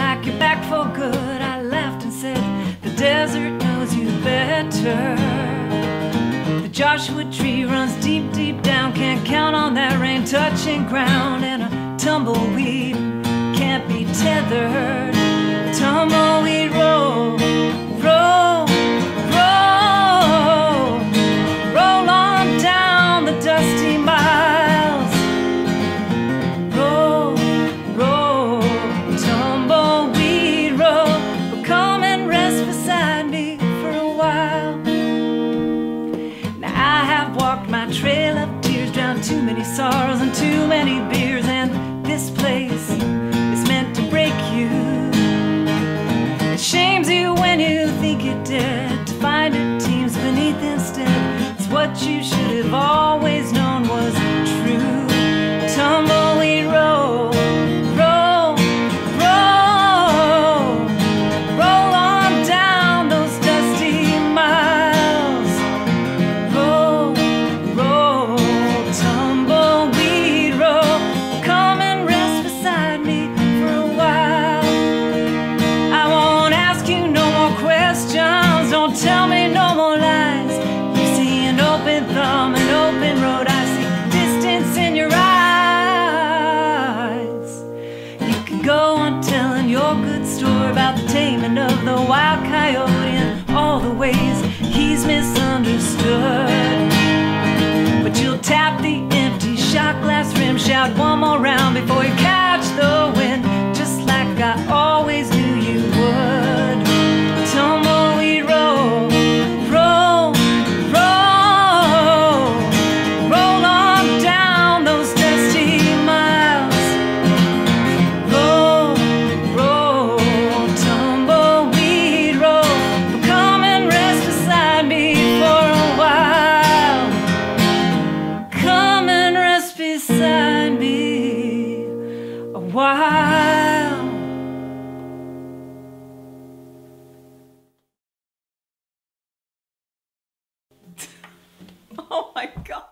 like you're back for good. I laughed and said, The desert knows you better. The Joshua tree runs deep, deep down. Can't count on that rain touching ground. And a tumbleweed can't be tethered. Too many sorrows and too many beers. wild coyote in all the ways he's missing. oh my god.